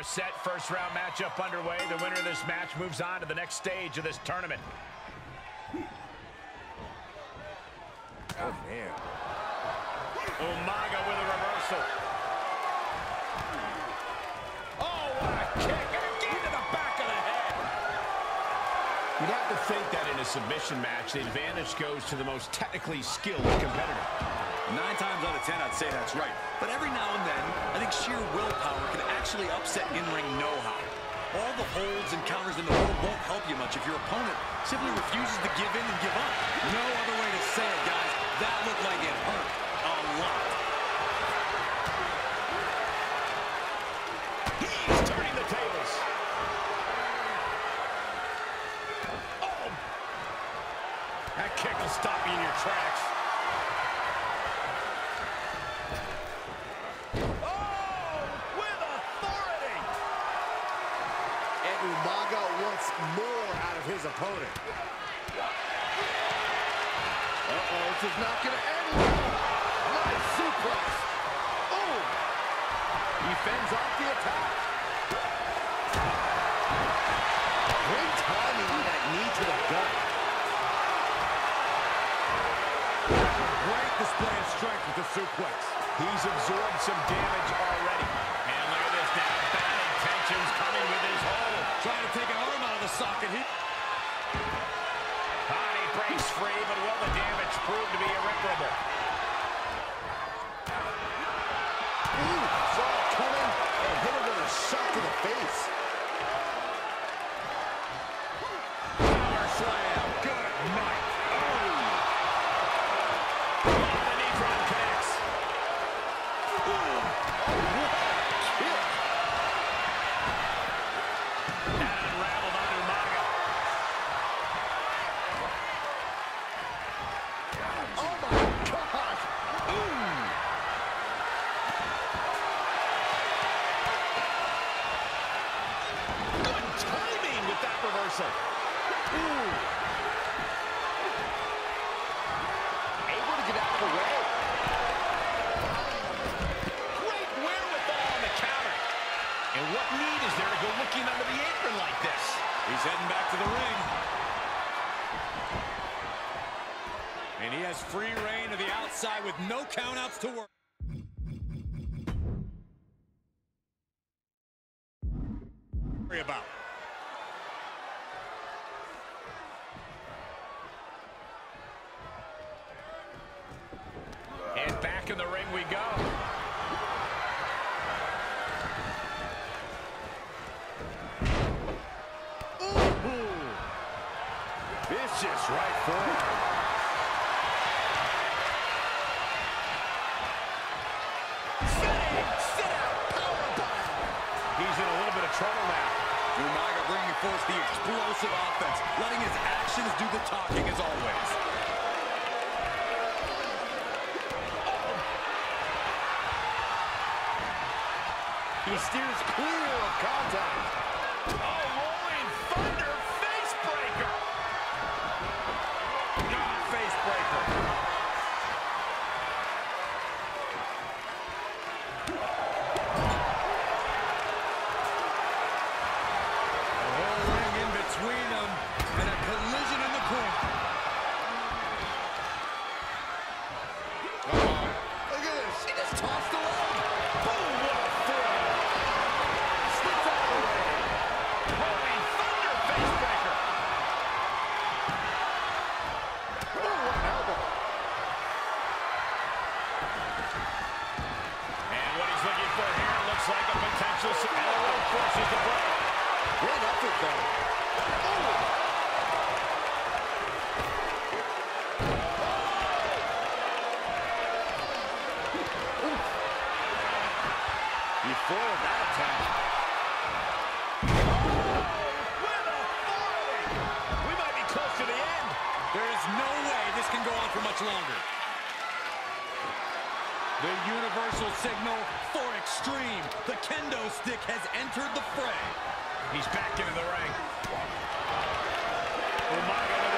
are set. First round matchup underway. The winner of this match moves on to the next stage of this tournament. Oh, man. Umaga with a reversal. Oh, what a kick. And a knee to the back of the head. You'd have to think that in a submission match, the advantage goes to the most technically skilled competitor. Nine times out of ten, I'd say that's right. But every now and then, I think sheer willpower can actually upset in-ring know-how. All the holds and counters in the world won't help you much if your opponent simply refuses to give in and give up. No other way to say it, guys. That looked like it hurt a lot. He's turning the tables. Oh. That kick will stop you in your tracks. Oh, with authority. And Umaga wants more out of his opponent. Uh-oh, this is not going to end well. Nice suplex. Oh! He fends off the attack. Great timing on that knee to the gut. Great display of strength with the suplex. He's absorbed some damage already. And look at this now. Bad intentions coming with his hold. Trying to take an arm out of the socket. He breaks free, but will the damage prove to be irreparable? Ooh, saw it coming and hit him with a shot to the face. Power slam. Good night. Oh. Oh, the knee drop connects. That unraveled on Umaga. Oh my God! Good timing with that reversal. Ooh. Able to get out of the way. Great wherewithal on the counter. And what need is there to go looking under the apron like this? He's heading back to the ring. And free rein to the outside with no countouts to work. Worry about. And back in the ring we go. Ooh. Vicious right forearm. Trouble now. Umaga bringing forth the explosive offense, letting his actions do the talking as always. He steers clear of contact. Oh, rolling thunder face breaker. Ah, face breaker. The whole ring in between them, and a collision in the corner. Look at this. He just tossed the leg. Boom, what a forearm. Slips out of the way. Rolling thunder face breaker. Ooh, what an elbow. And what he's looking for here looks like a potential elbow forces the break. Great effort. He foiled that attack. Oh, With authority. We might be close to the end. There is no way this can go on for much longer. The universal signal for extreme. The kendo stick has entered the fray. He's back into the ring. Umaga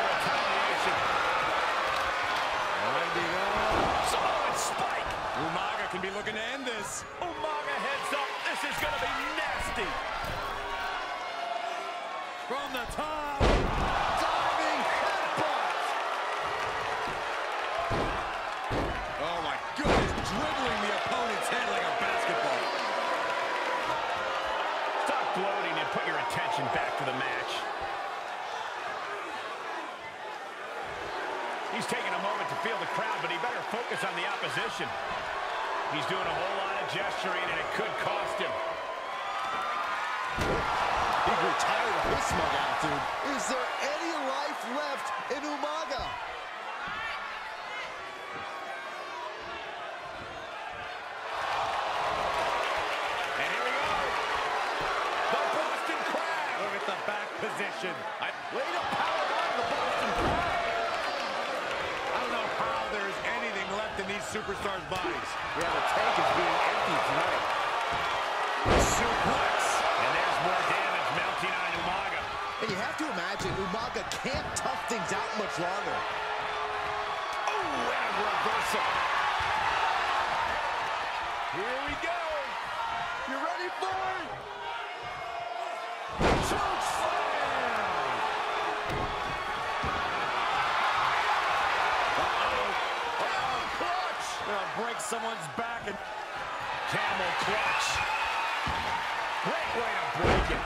He's taking a moment to feel the crowd, but he better focus on the opposition. He's doing a whole lot of gesturing, and it could cost him. He grew tired of his smug attitude. Is there any life left in Umaga? And here we go. The Boston Crab. Look at the back position. I, Way to power on the Boston Crab. I don't know how there's anything left in these superstars' bodies. Yeah, the tank is being emptied tonight. Suplex. and there's more damage mounting on Umaga. And you have to imagine Umaga can't tough things out much longer. Oh, and a reversal. Here we go. You ready for it? Choke slam! Someone's back and Camel clutch. Great way to break it.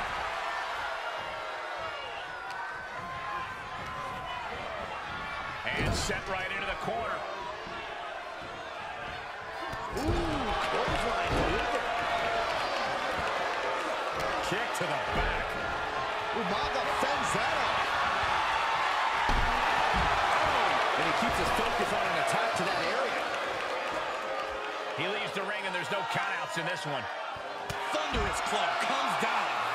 And set right into the corner. Ooh, clothesline delivered. kick to the back. Umaga fends that off. Oh, and he keeps his focus on an attack to that area. He leaves the ring, and there's no countouts in this one. Thunderous club comes down.